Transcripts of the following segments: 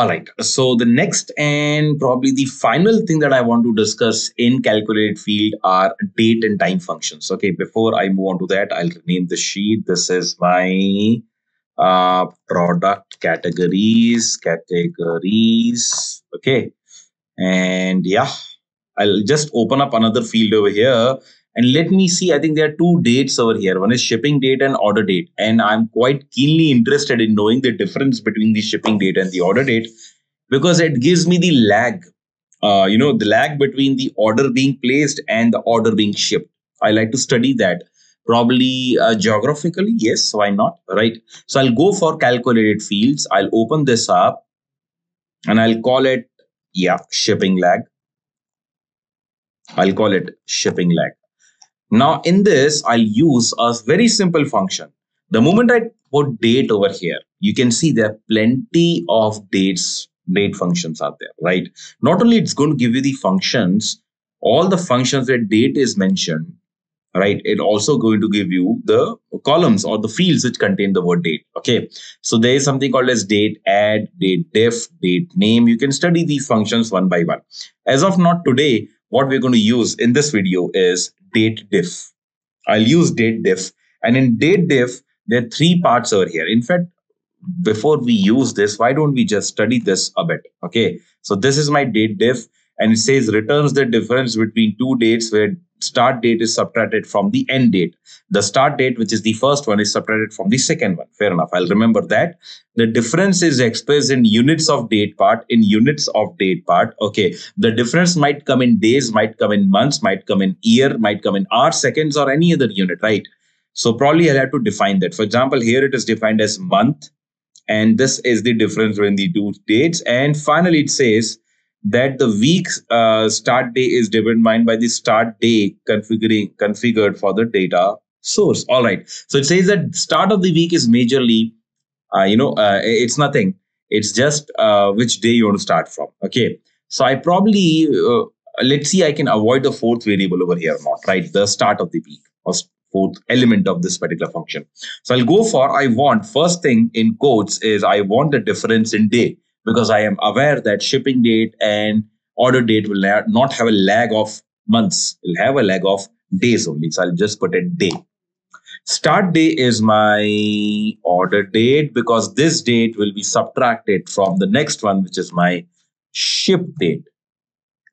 All right. So the next and probably the final thing that I want to discuss in calculated field are date and time functions. Okay. Before I move on to that, I'll rename the sheet. This is my uh, product categories, categories. Okay. And yeah, I'll just open up another field over here and let me see, I think there are two dates over here. One is shipping date and order date. And I'm quite keenly interested in knowing the difference between the shipping date and the order date because it gives me the lag, uh, you know, the lag between the order being placed and the order being shipped. I like to study that. Probably uh, geographically, yes, why not? Right. So I'll go for calculated fields. I'll open this up and I'll call it, yeah, shipping lag. I'll call it shipping lag. Now in this, I'll use a very simple function. The moment I put date over here, you can see there are plenty of dates, date functions out there, right? Not only it's going to give you the functions, all the functions where date is mentioned, right? It also going to give you the columns or the fields which contain the word date. Okay. So there is something called as date add, date diff, date name. You can study these functions one by one. As of not today, what we're going to use in this video is date diff. I'll use date diff. And in date diff, there are three parts over here. In fact, before we use this, why don't we just study this a bit? Okay. So this is my date diff and it says returns the difference between two dates where start date is subtracted from the end date. The start date, which is the first one, is subtracted from the second one. Fair enough. I'll remember that. The difference is expressed in units of date part, in units of date part. Okay. The difference might come in days, might come in months, might come in year, might come in hours, seconds, or any other unit, right? So probably I'll have to define that. For example, here it is defined as month. And this is the difference between the two dates. And finally, it says that the week uh, start day is determined by the start day configuring configured for the data source. All right. So it says that start of the week is majorly, uh, you know, uh, it's nothing. It's just uh, which day you want to start from. Okay. So I probably uh, let's see I can avoid the fourth variable over here or not. Right. The start of the week or fourth element of this particular function. So I'll go for I want first thing in quotes is I want the difference in day because I am aware that shipping date and order date will not have a lag of months. It'll have a lag of days only. So I'll just put it day. Start day is my order date because this date will be subtracted from the next one, which is my ship date.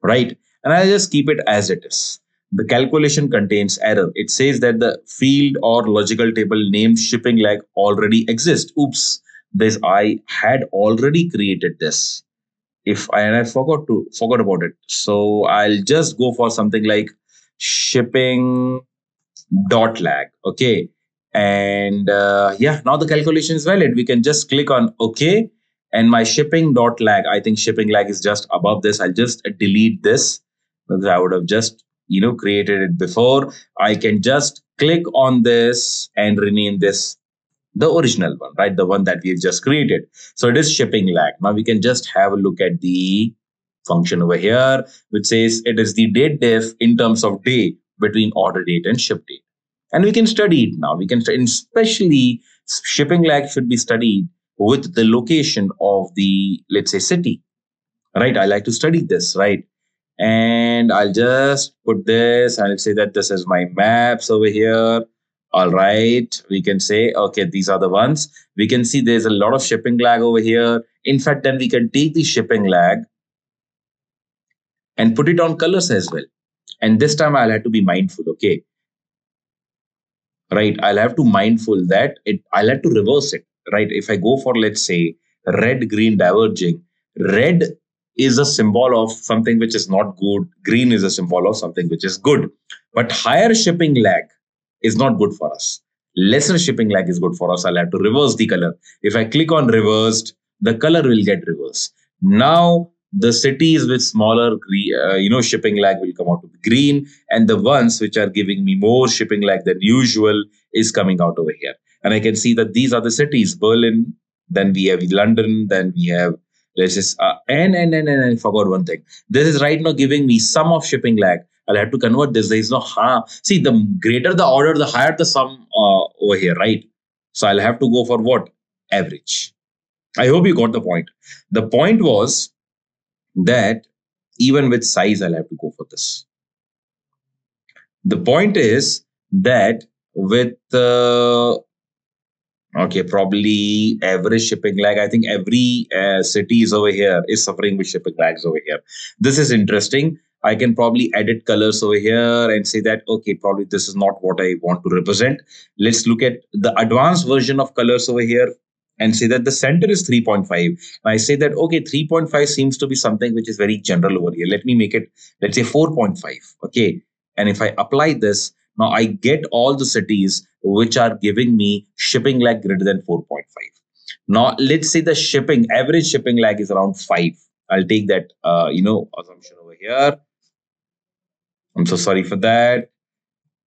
Right? And I'll just keep it as it is. The calculation contains error. It says that the field or logical table named shipping lag already exists. Oops this I had already created this. If I and I forgot to forgot about it. So I'll just go for something like shipping dot lag. Okay. And uh, yeah, now the calculation is valid. We can just click on OK. And my shipping dot lag, I think shipping lag is just above this. I'll just delete this because I would have just, you know, created it before. I can just click on this and rename this the original one, right? The one that we've just created. So it is shipping lag. Now we can just have a look at the function over here, which says it is the date diff in terms of day between order date and ship date. And we can study it now. We can, especially shipping lag should be studied with the location of the, let's say, city, right? I like to study this, right? And I'll just put this, I'll say that this is my maps over here all right we can say okay these are the ones. We can see there's a lot of shipping lag over here. In fact then we can take the shipping lag and put it on colors as well. And this time i'll have to be mindful okay? Right i'll have to mindful that it i'll have to reverse it. Right if i go for let's say red green diverging red is a symbol of something which is not good. Green is a symbol of something which is good. But higher shipping lag is not good for us. Lesser shipping lag is good for us. I'll have to reverse the color. If I click on reversed, the color will get reversed. Now the cities with smaller, uh, you know, shipping lag will come out to be green, and the ones which are giving me more shipping lag than usual is coming out over here. And I can see that these are the cities: Berlin, then we have London, then we have let's just uh, and and and and I forgot one thing. This is right now giving me sum of shipping lag. I'll have to convert this. There is no ha. See, the greater the order, the higher the sum uh, over here, right? So I'll have to go for what? Average. I hope you got the point. The point was that even with size, I'll have to go for this. The point is that with uh, okay probably average shipping lag i think every uh, city is over here is suffering with shipping lags over here this is interesting i can probably edit colors over here and say that okay probably this is not what i want to represent let's look at the advanced version of colors over here and say that the center is 3.5 and i say that okay 3.5 seems to be something which is very general over here let me make it let's say 4.5 okay and if i apply this now I get all the cities which are giving me shipping lag greater than 4.5. Now let's say the shipping average shipping lag is around five. I'll take that uh, you know assumption over here. I'm so sorry for that.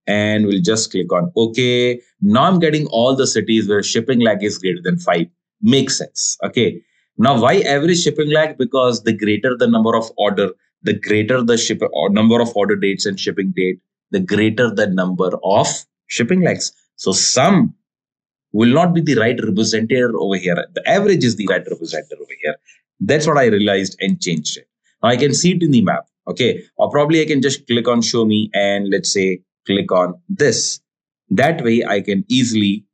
And we'll just click on OK. Now I'm getting all the cities where shipping lag is greater than five. Makes sense. Okay. Now why average shipping lag? Because the greater the number of order, the greater the ship or number of order dates and shipping date, the greater the number of shipping lags. So sum will not be the right representative over here. The average is the right representative over here. That's what I realized and changed it. Now I can see it in the map. Okay. Or probably I can just click on show me and let's say click on this. That way I can easily,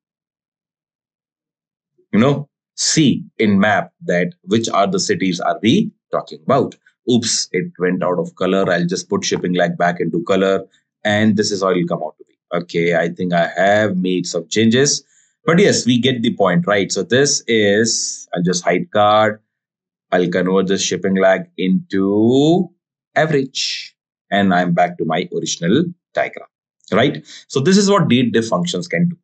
you know, see in map that which are the cities are we talking about. Oops, it went out of color. I'll just put shipping lag back into color and this is how it'll come out to be. Okay, I think I have made some changes, but yes, we get the point, right? So this is, I'll just hide card. I'll convert this shipping lag into average and I'm back to my original diagram, right? So this is what date diff functions can do.